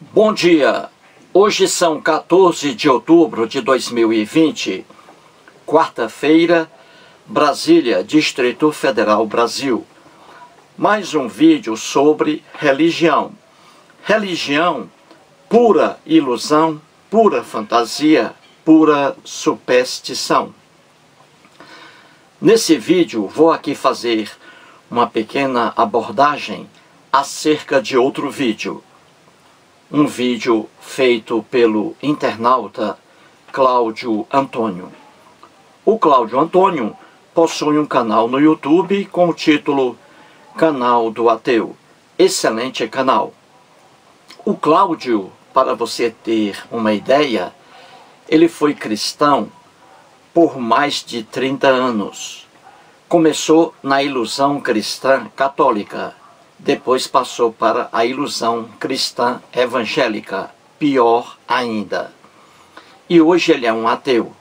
Bom dia! Hoje são 14 de outubro de 2020, quarta-feira, Brasília, Distrito Federal, Brasil. Mais um vídeo sobre religião. Religião, pura ilusão, pura fantasia, pura superstição. Nesse vídeo vou aqui fazer uma pequena abordagem acerca de outro vídeo um vídeo feito pelo internauta Cláudio Antônio. O Cláudio Antônio possui um canal no YouTube com o título Canal do Ateu. Excelente canal. O Cláudio, para você ter uma ideia, ele foi cristão por mais de 30 anos. Começou na ilusão cristã católica depois passou para a ilusão cristã evangélica, pior ainda. E hoje ele é um ateu.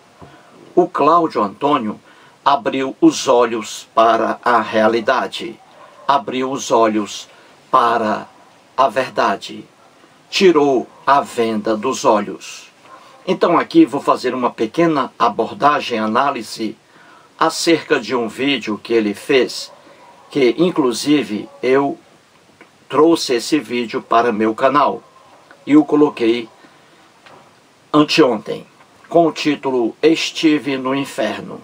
O Cláudio Antônio abriu os olhos para a realidade, abriu os olhos para a verdade, tirou a venda dos olhos. Então aqui vou fazer uma pequena abordagem, análise acerca de um vídeo que ele fez, que inclusive eu trouxe esse vídeo para meu canal e o coloquei anteontem com o título Estive no Inferno.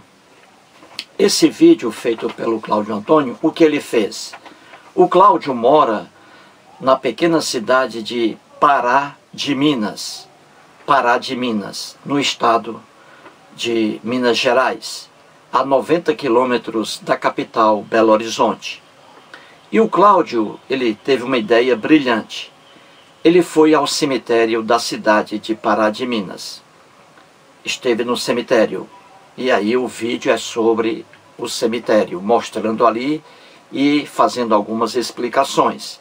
Esse vídeo feito pelo Cláudio Antônio, o que ele fez? O Cláudio mora na pequena cidade de Pará de Minas, Pará de Minas, no estado de Minas Gerais, a 90 quilômetros da capital Belo Horizonte. E o Cláudio, ele teve uma ideia brilhante. Ele foi ao cemitério da cidade de Pará de Minas. Esteve no cemitério. E aí o vídeo é sobre o cemitério, mostrando ali e fazendo algumas explicações.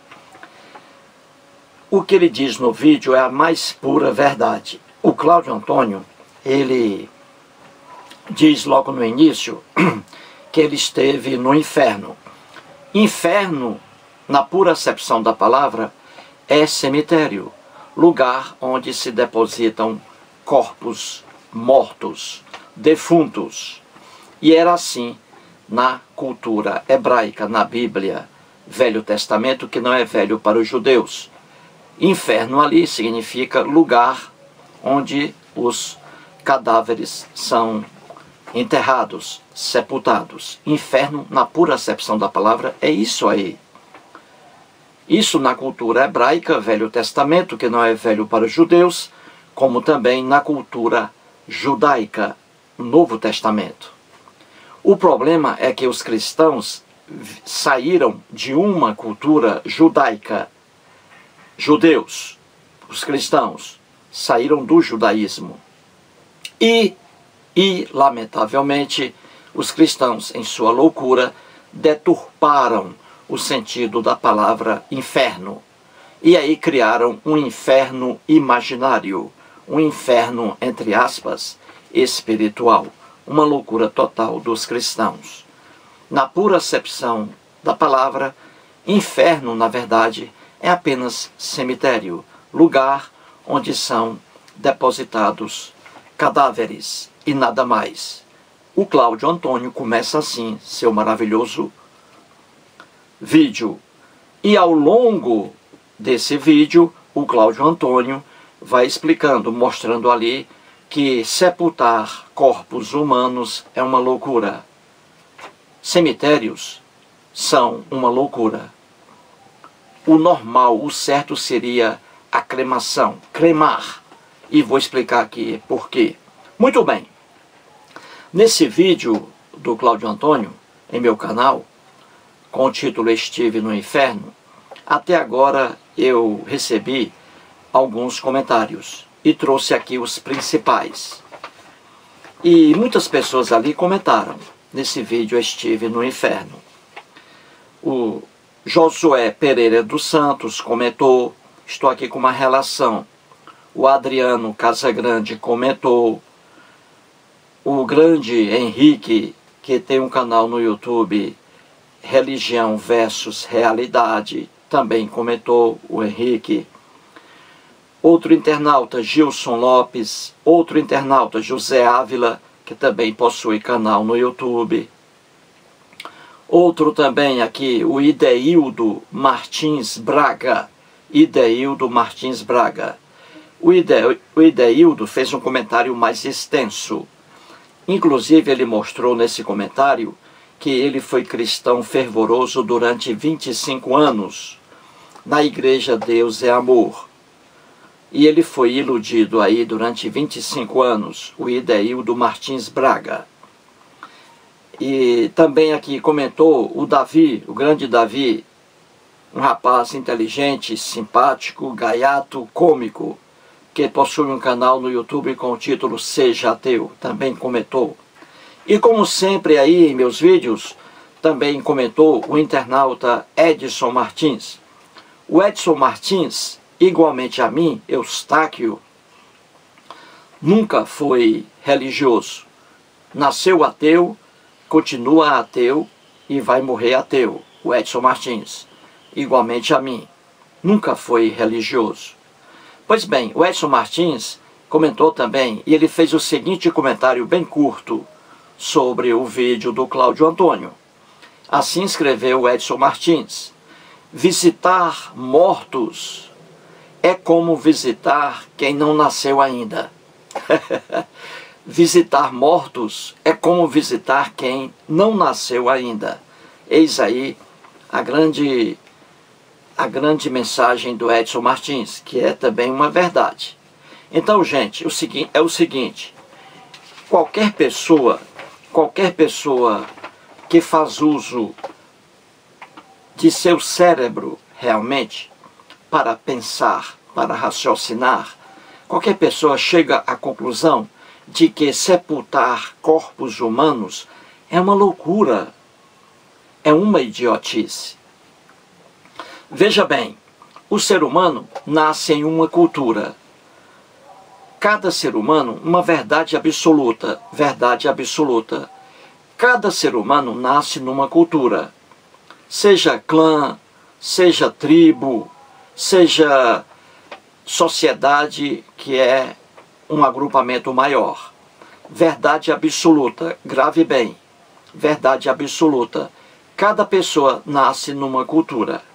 O que ele diz no vídeo é a mais pura verdade. O Cláudio Antônio, ele diz logo no início que ele esteve no inferno. Inferno, na pura acepção da palavra, é cemitério, lugar onde se depositam corpos mortos, defuntos. E era assim na cultura hebraica, na Bíblia, Velho Testamento, que não é velho para os judeus. Inferno ali significa lugar onde os cadáveres são enterrados, sepultados. Inferno, na pura acepção da palavra, é isso aí. Isso na cultura hebraica, Velho Testamento, que não é velho para os judeus, como também na cultura judaica, Novo Testamento. O problema é que os cristãos saíram de uma cultura judaica. Judeus, os cristãos, saíram do judaísmo. E e, lamentavelmente, os cristãos, em sua loucura, deturparam o sentido da palavra inferno. E aí criaram um inferno imaginário, um inferno, entre aspas, espiritual. Uma loucura total dos cristãos. Na pura acepção da palavra, inferno, na verdade, é apenas cemitério, lugar onde são depositados cadáveres e nada mais. O Cláudio Antônio começa assim seu maravilhoso vídeo. E ao longo desse vídeo, o Cláudio Antônio vai explicando, mostrando ali que sepultar corpos humanos é uma loucura. Cemitérios são uma loucura. O normal, o certo seria a cremação, cremar. E vou explicar aqui por quê. Muito bem. Nesse vídeo do Cláudio Antônio, em meu canal, com o título Estive no Inferno, até agora eu recebi alguns comentários e trouxe aqui os principais. E muitas pessoas ali comentaram, nesse vídeo Estive no Inferno. O Josué Pereira dos Santos comentou, estou aqui com uma relação. O Adriano Casagrande comentou, o grande Henrique, que tem um canal no YouTube, Religião versus Realidade, também comentou o Henrique. outro internauta Gilson Lopes, outro internauta José Ávila, que também possui canal no YouTube. Outro também aqui, o Ideildo Martins Braga. Ideildo Martins Braga. O, Ide, o Ideildo fez um comentário mais extenso. Inclusive, ele mostrou nesse comentário que ele foi cristão fervoroso durante 25 anos na Igreja Deus é Amor. E ele foi iludido aí durante 25 anos, o Ideildo Martins Braga. E também aqui comentou o Davi, o grande Davi, um rapaz inteligente, simpático, gaiato, cômico, que possui um canal no YouTube com o título Seja Ateu, também comentou. E como sempre aí em meus vídeos, também comentou o internauta Edson Martins. O Edson Martins, igualmente a mim, Eustáquio, nunca foi religioso. Nasceu ateu, continua ateu e vai morrer ateu, o Edson Martins, igualmente a mim, nunca foi religioso. Pois bem, o Edson Martins comentou também, e ele fez o seguinte comentário bem curto sobre o vídeo do Cláudio Antônio. Assim escreveu o Edson Martins: Visitar mortos é como visitar quem não nasceu ainda. Visitar mortos é como visitar quem não nasceu ainda. Eis aí a grande a grande mensagem do Edson Martins, que é também uma verdade. Então, gente, o seguinte, é o seguinte: qualquer pessoa, qualquer pessoa que faz uso de seu cérebro realmente para pensar, para raciocinar, qualquer pessoa chega à conclusão de que sepultar corpos humanos é uma loucura, é uma idiotice. Veja bem, o ser humano nasce em uma cultura. Cada ser humano, uma verdade absoluta, verdade absoluta. Cada ser humano nasce numa cultura. Seja clã, seja tribo, seja sociedade que é um agrupamento maior. Verdade absoluta, grave bem, verdade absoluta. Cada pessoa nasce numa cultura.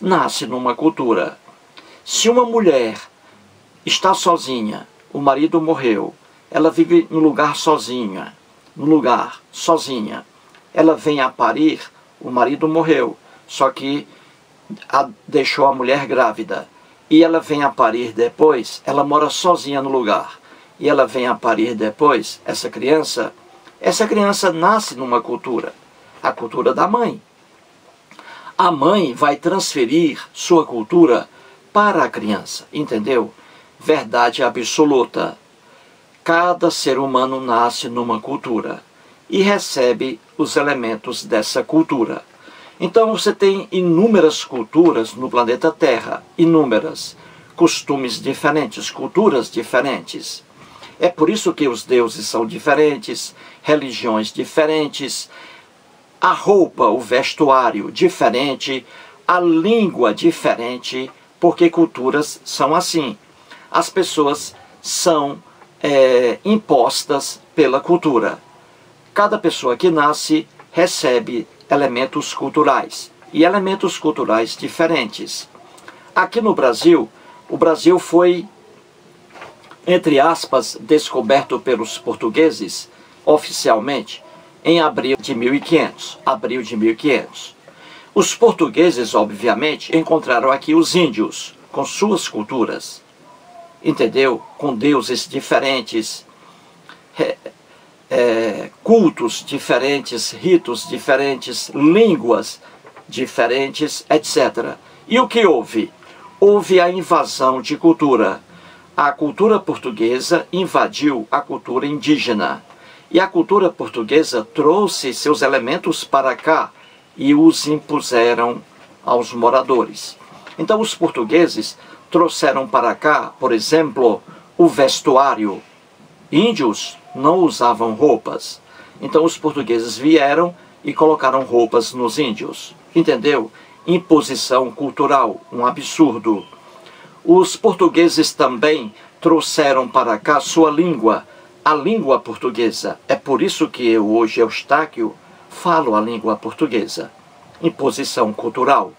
Nasce numa cultura. Se uma mulher está sozinha, o marido morreu, ela vive no lugar sozinha, no lugar sozinha. Ela vem a parir, o marido morreu, só que a, deixou a mulher grávida e ela vem a parir depois, ela mora sozinha no lugar, e ela vem a parir depois, essa criança, essa criança nasce numa cultura, a cultura da mãe. A mãe vai transferir sua cultura para a criança, entendeu? Verdade absoluta. Cada ser humano nasce numa cultura e recebe os elementos dessa cultura. Então você tem inúmeras culturas no planeta Terra, inúmeras, costumes diferentes, culturas diferentes. É por isso que os deuses são diferentes, religiões diferentes, a roupa, o vestuário diferente, a língua diferente, porque culturas são assim. As pessoas são é, impostas pela cultura. Cada pessoa que nasce recebe elementos culturais e elementos culturais diferentes. Aqui no Brasil, o Brasil foi, entre aspas, descoberto pelos portugueses oficialmente em abril de 1500. Abril de 1500. Os portugueses, obviamente, encontraram aqui os índios com suas culturas, entendeu? Com deuses diferentes, é, cultos diferentes, ritos diferentes, línguas diferentes, etc. E o que houve? Houve a invasão de cultura. A cultura portuguesa invadiu a cultura indígena. E a cultura portuguesa trouxe seus elementos para cá e os impuseram aos moradores. Então, os portugueses trouxeram para cá, por exemplo, o vestuário. Índios não usavam roupas. Então os portugueses vieram e colocaram roupas nos índios. Entendeu? Imposição cultural, um absurdo. Os portugueses também trouxeram para cá sua língua, a língua portuguesa. É por isso que eu, hoje, Eustáquio, falo a língua portuguesa. Imposição cultural.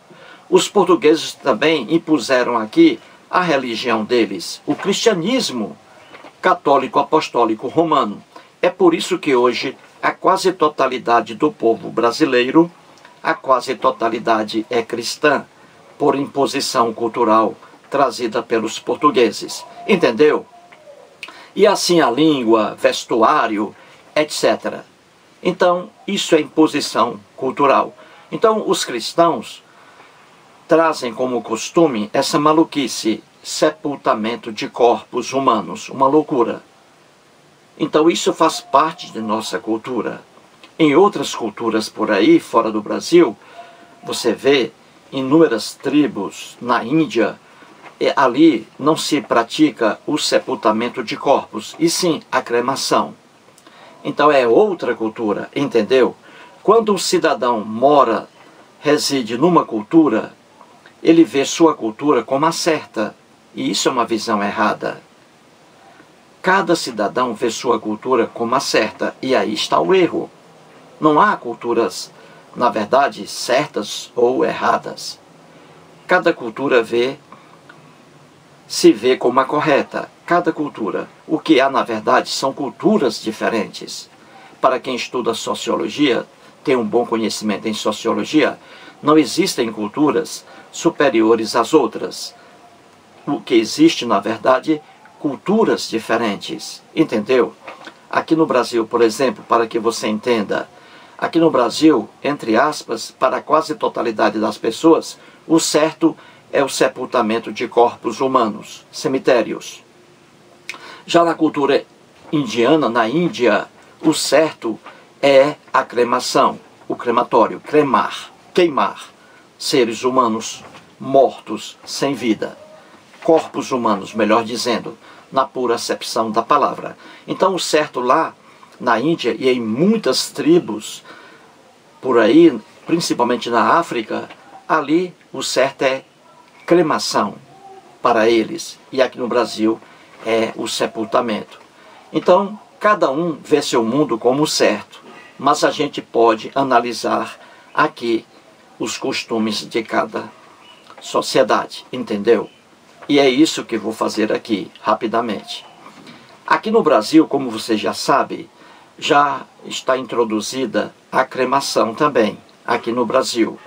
Os portugueses também impuseram aqui a religião deles, o cristianismo católico apostólico romano. É por isso que hoje a quase totalidade do povo brasileiro, a quase totalidade é cristã, por imposição cultural trazida pelos portugueses. Entendeu? E assim a língua, vestuário, etc. Então, isso é imposição cultural. Então, os cristãos trazem como costume essa maluquice, sepultamento de corpos humanos, uma loucura. Então, isso faz parte de nossa cultura. Em outras culturas por aí, fora do Brasil, você vê inúmeras tribos na Índia, ali não se pratica o sepultamento de corpos, e sim a cremação. Então é outra cultura, entendeu? Quando um cidadão mora, reside numa cultura, ele vê sua cultura como a certa, e isso é uma visão errada. Cada cidadão vê sua cultura como a certa, e aí está o erro. Não há culturas, na verdade, certas ou erradas. Cada cultura vê se vê como a correta. Cada cultura. O que há, na verdade, são culturas diferentes. Para quem estuda sociologia, tem um bom conhecimento em sociologia, não existem culturas superiores às outras. O que existe, na verdade, culturas diferentes. Entendeu? Aqui no Brasil, por exemplo, para que você entenda, aqui no Brasil, entre aspas, para quase totalidade das pessoas, o certo é o sepultamento de corpos humanos, cemitérios. Já na cultura indiana, na Índia, o certo é a cremação, o crematório, cremar, queimar seres humanos mortos, sem vida. Corpos humanos, melhor dizendo, na pura acepção da palavra. Então, o certo lá na Índia e em muitas tribos por aí, principalmente na África, ali o certo é cremação para eles e aqui no Brasil é o sepultamento. Então, cada um vê seu mundo como certo, mas a gente pode analisar aqui os costumes de cada sociedade, entendeu? E é isso que vou fazer aqui, rapidamente. Aqui no Brasil, como você já sabe, já está introduzida a cremação também, aqui no Brasil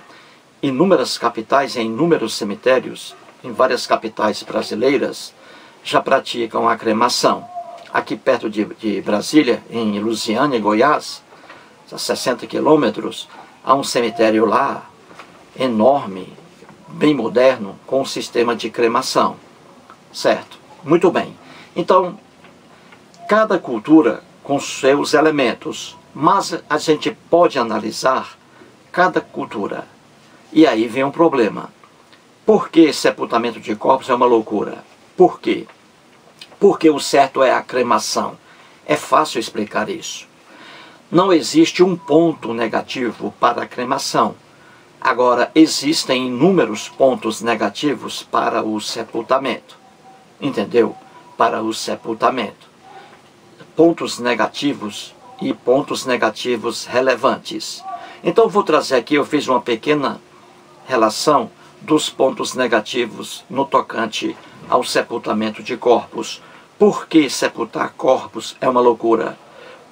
inúmeras capitais, em inúmeros cemitérios, em várias capitais brasileiras, já praticam a cremação. Aqui perto de, de Brasília, em Lusiânia, Goiás, a 60 quilômetros, há um cemitério lá, enorme, bem moderno, com um sistema de cremação. Certo? Muito bem. Então, cada cultura com seus elementos, mas a gente pode analisar cada cultura e aí vem um problema. Por que sepultamento de corpos é uma loucura? Por quê? Porque o certo é a cremação. É fácil explicar isso. Não existe um ponto negativo para a cremação. Agora, existem inúmeros pontos negativos para o sepultamento. Entendeu? Para o sepultamento. Pontos negativos e pontos negativos relevantes. Então, vou trazer aqui, eu fiz uma pequena relação dos pontos negativos no tocante ao sepultamento de corpos. Por que sepultar corpos é uma loucura?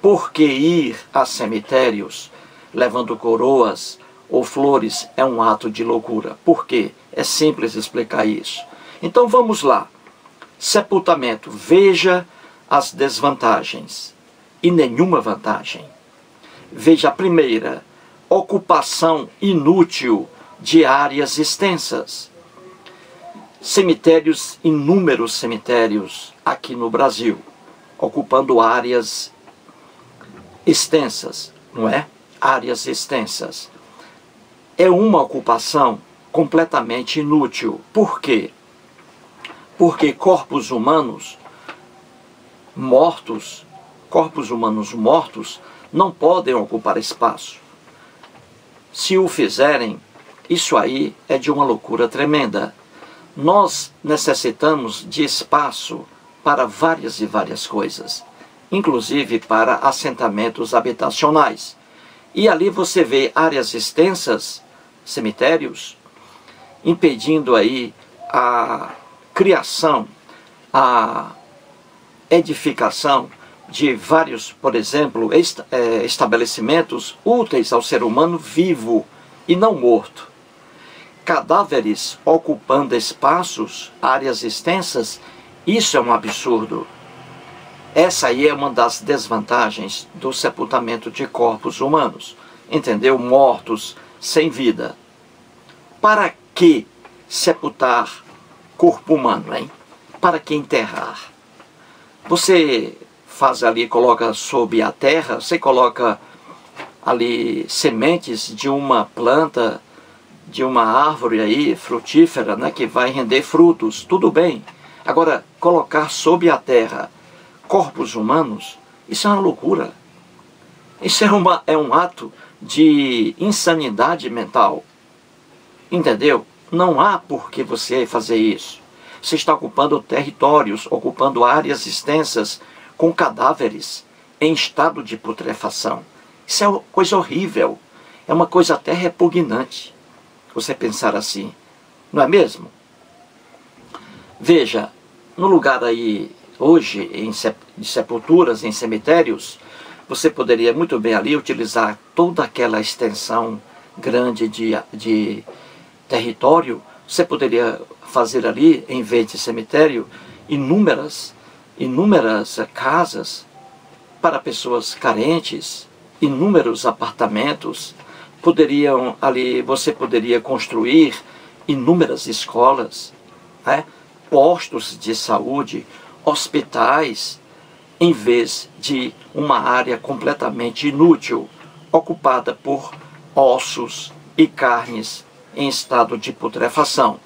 Por que ir a cemitérios levando coroas ou flores é um ato de loucura? Por quê? É simples explicar isso. Então vamos lá. Sepultamento. Veja as desvantagens e nenhuma vantagem. Veja a primeira: ocupação inútil de áreas extensas. Cemitérios, inúmeros cemitérios aqui no Brasil, ocupando áreas extensas, não é? Áreas extensas. É uma ocupação completamente inútil. Por quê? Porque corpos humanos mortos, corpos humanos mortos, não podem ocupar espaço. Se o fizerem, isso aí é de uma loucura tremenda. Nós necessitamos de espaço para várias e várias coisas, inclusive para assentamentos habitacionais. E ali você vê áreas extensas, cemitérios, impedindo aí a criação, a edificação de vários, por exemplo, é, estabelecimentos úteis ao ser humano vivo e não morto. Cadáveres ocupando espaços, áreas extensas, isso é um absurdo. Essa aí é uma das desvantagens do sepultamento de corpos humanos. Entendeu? Mortos, sem vida. Para que sepultar corpo humano, hein? Para que enterrar? Você faz ali, coloca sob a terra, você coloca ali sementes de uma planta, de uma árvore aí, frutífera, né, que vai render frutos, tudo bem. Agora, colocar sob a terra corpos humanos, isso é uma loucura. Isso é, uma, é um ato de insanidade mental. Entendeu? Não há por que você fazer isso. Você está ocupando territórios, ocupando áreas extensas com cadáveres em estado de putrefação. Isso é uma coisa horrível. É uma coisa até repugnante. Você pensar assim. Não é mesmo? Veja, no lugar aí, hoje, em sepulturas, em cemitérios, você poderia muito bem ali utilizar toda aquela extensão grande de, de território. Você poderia fazer ali, em vez de cemitério, inúmeras inúmeras casas para pessoas carentes, inúmeros apartamentos, poderiam ali você poderia construir inúmeras escolas, né? postos de saúde, hospitais, em vez de uma área completamente inútil, ocupada por ossos e carnes em estado de putrefação.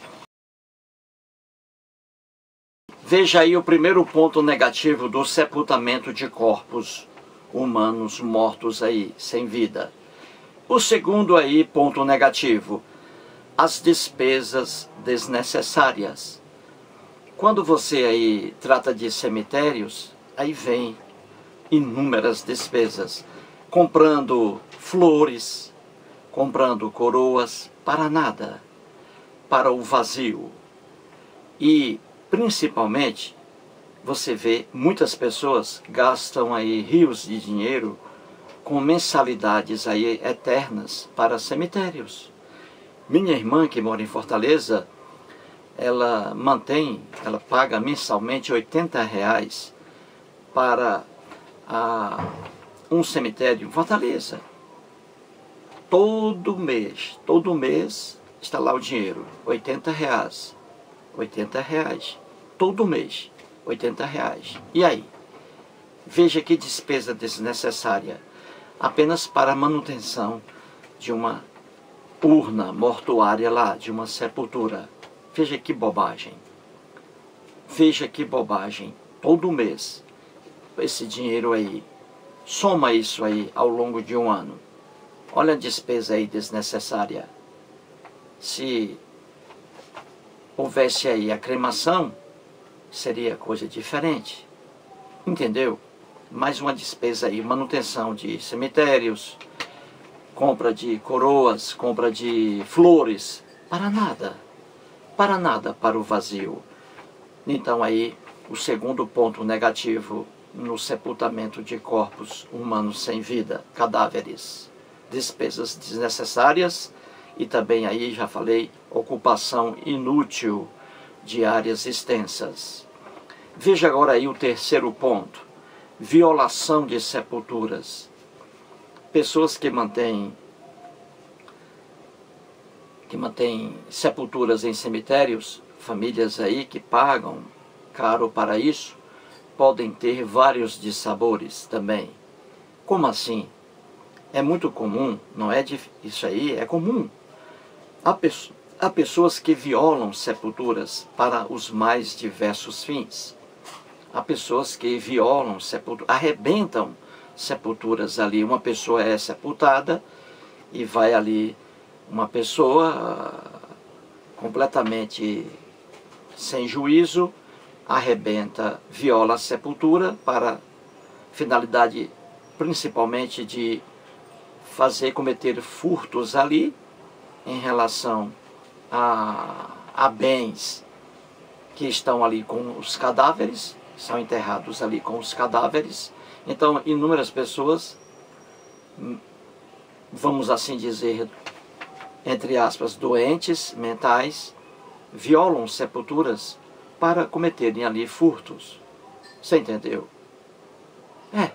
Veja aí o primeiro ponto negativo do sepultamento de corpos humanos mortos aí, sem vida. O segundo aí, ponto negativo, as despesas desnecessárias. Quando você aí trata de cemitérios, aí vem inúmeras despesas, comprando flores, comprando coroas, para nada, para o vazio. E principalmente, você vê muitas pessoas gastam aí rios de dinheiro com mensalidades aí eternas para cemitérios. Minha irmã que mora em Fortaleza, ela mantém, ela paga mensalmente 80 reais para a, um cemitério em Fortaleza. Todo mês, todo mês está lá o dinheiro, 80 reais. 80 reais todo mês, 80 reais. E aí? Veja que despesa desnecessária, apenas para a manutenção de uma urna mortuária lá, de uma sepultura. Veja que bobagem. Veja que bobagem. Todo mês, esse dinheiro aí. Soma isso aí ao longo de um ano. Olha a despesa aí desnecessária. Se houvesse aí a cremação, seria coisa diferente. Entendeu? Mais uma despesa aí, manutenção de cemitérios, compra de coroas, compra de flores, para nada. Para nada, para o vazio. Então aí, o segundo ponto negativo no sepultamento de corpos humanos sem vida, cadáveres. Despesas desnecessárias e também aí, já falei, ocupação inútil de áreas extensas. Veja agora aí o terceiro ponto: violação de sepulturas. Pessoas que mantêm que mantêm sepulturas em cemitérios, famílias aí que pagam caro para isso, podem ter vários dissabores também. Como assim? É muito comum, não é? Isso aí é comum. Há, Há pessoas que violam sepulturas para os mais diversos fins. Há pessoas que violam sepulturas, arrebentam sepulturas ali. Uma pessoa é sepultada e vai ali uma pessoa completamente sem juízo, arrebenta, viola a sepultura para finalidade principalmente de fazer cometer furtos ali em relação a, a bens que estão ali com os cadáveres, são enterrados ali com os cadáveres. Então, inúmeras pessoas, hum, vamos assim dizer, entre aspas, doentes mentais, violam sepulturas para cometerem ali furtos. Você entendeu? É.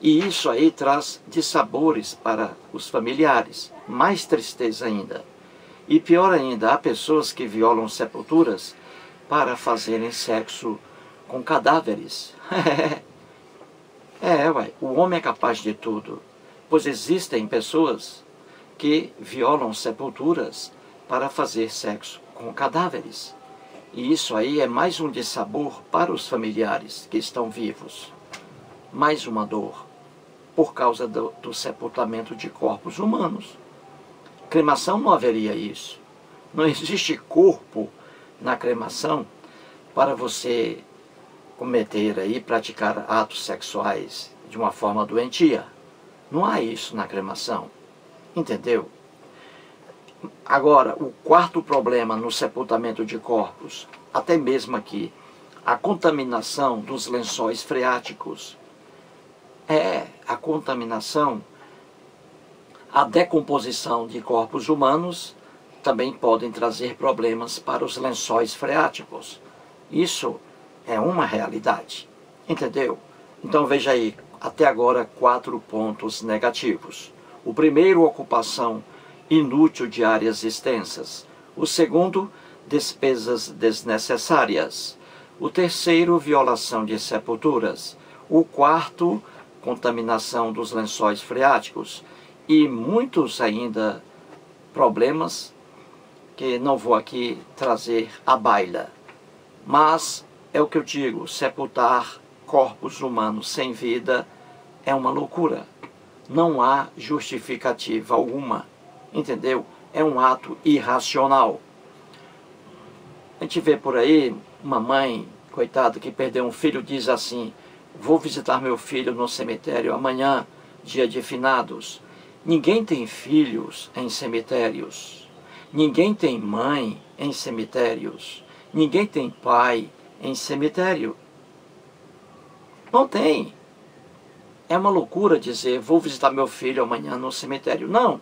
E isso aí traz dissabores para os familiares, mais tristeza ainda. E pior ainda, há pessoas que violam sepulturas para fazerem sexo com cadáveres. é, ué, o homem é capaz de tudo, pois existem pessoas que violam sepulturas para fazer sexo com cadáveres. E isso aí é mais um dissabor para os familiares que estão vivos. Mais uma dor por causa do, do sepultamento de corpos humanos. Cremação não haveria isso. Não existe corpo na cremação para você cometer aí, praticar atos sexuais de uma forma doentia. Não há isso na cremação. Entendeu? Agora, o quarto problema no sepultamento de corpos, até mesmo aqui, a contaminação dos lençóis freáticos. É a contaminação, a decomposição de corpos humanos também podem trazer problemas para os lençóis freáticos. Isso é uma realidade. Entendeu? Então veja aí, até agora, quatro pontos negativos. O primeiro, ocupação inútil de áreas extensas. O segundo, despesas desnecessárias. O terceiro, violação de sepulturas. O quarto, contaminação dos lençóis freáticos. E muitos ainda problemas que não vou aqui trazer à baila. Mas é o que eu digo: sepultar corpos humanos sem vida é uma loucura. Não há justificativa alguma, entendeu? É um ato irracional. A gente vê por aí uma mãe, coitada, que perdeu um filho, diz assim: Vou visitar meu filho no cemitério amanhã, dia de finados. Ninguém tem filhos em cemitérios. Ninguém tem mãe em cemitérios. Ninguém tem pai em cemitério. Não tem. É uma loucura dizer, vou visitar meu filho amanhã no cemitério. Não.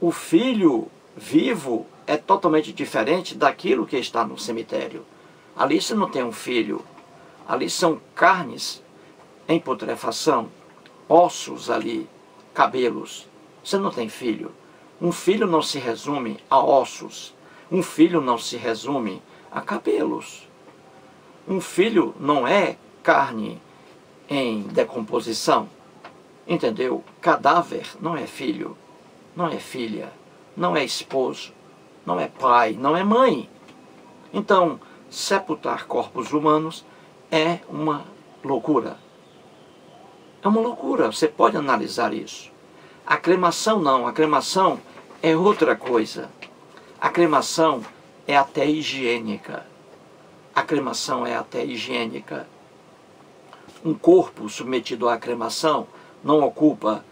O filho vivo é totalmente diferente daquilo que está no cemitério. Ali você não tem um filho. Ali são carnes em putrefação, ossos ali, cabelos. Você não tem filho. Um filho não se resume a ossos. Um filho não se resume a cabelos. Um filho não é carne em decomposição. Entendeu? Cadáver não é filho, não é filha, não é esposo, não é pai, não é mãe. Então, sepultar corpos humanos é uma loucura. É uma loucura, você pode analisar isso. A cremação não, a cremação é outra coisa. A cremação é até higiênica. A cremação é até higiênica. Um corpo submetido à cremação não ocupa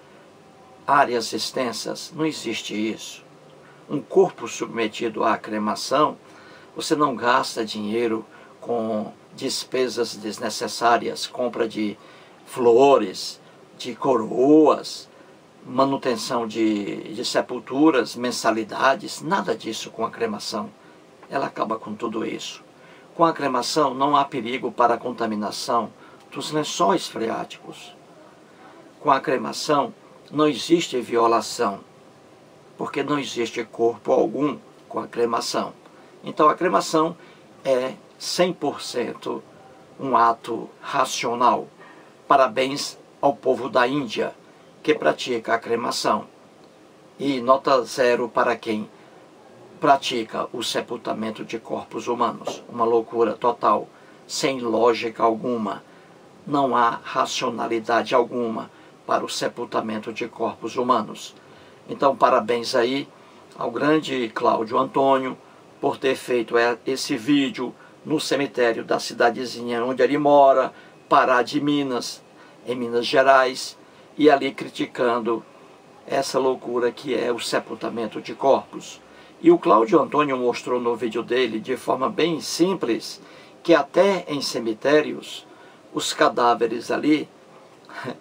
áreas extensas, não existe isso. Um corpo submetido à cremação, você não gasta dinheiro com despesas desnecessárias, compra de flores, de coroas, manutenção de, de sepulturas, mensalidades, nada disso com a cremação. Ela acaba com tudo isso. Com a cremação não há perigo para a contaminação dos lençóis freáticos. Com a cremação não existe violação, porque não existe corpo algum com a cremação. Então a cremação é 100% um ato racional. Parabéns ao povo da Índia que pratica a cremação. E nota zero para quem pratica o sepultamento de corpos humanos. Uma loucura total, sem lógica alguma. Não há racionalidade alguma para o sepultamento de corpos humanos. Então, parabéns aí ao grande Cláudio Antônio por ter feito é, esse vídeo no cemitério da cidadezinha onde ele mora, Pará de Minas, em Minas Gerais, e ali criticando essa loucura que é o sepultamento de corpos. E o Cláudio Antônio mostrou no vídeo dele, de forma bem simples, que até em cemitérios, os cadáveres ali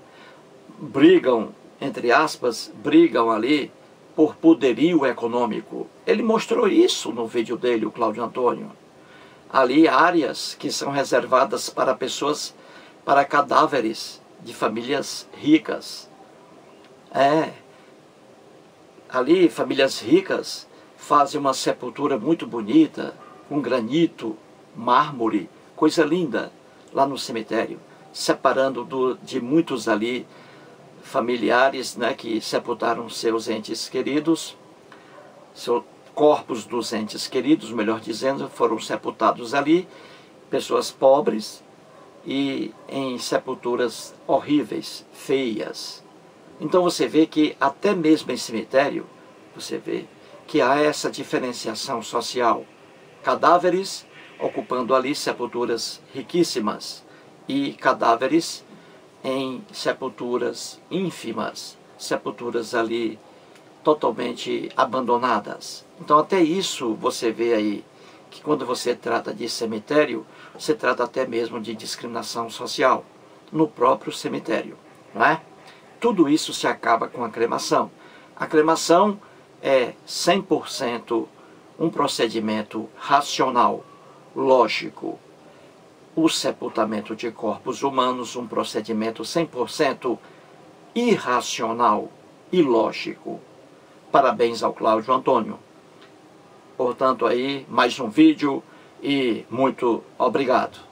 brigam, entre aspas, brigam ali por poderio econômico. Ele mostrou isso no vídeo dele, o Cláudio Antônio. Ali áreas que são reservadas para pessoas, para cadáveres de famílias ricas. É, ali famílias ricas fazem uma sepultura muito bonita, com granito, mármore, coisa linda, lá no cemitério, separando do, de muitos ali familiares né, que sepultaram seus entes queridos, seus corpos dos entes queridos, melhor dizendo, foram sepultados ali, pessoas pobres e em sepulturas horríveis, feias. Então você vê que até mesmo em cemitério, você vê que há essa diferenciação social. Cadáveres ocupando ali sepulturas riquíssimas e cadáveres em sepulturas ínfimas, sepulturas ali totalmente abandonadas. Então até isso você vê aí que quando você trata de cemitério, você trata até mesmo de discriminação social no próprio cemitério, não é? Tudo isso se acaba com a cremação. A cremação é 100% um procedimento racional, lógico. O sepultamento de corpos humanos, um procedimento 100% irracional, ilógico. Parabéns ao Cláudio Antônio. Portanto, aí, mais um vídeo e muito obrigado.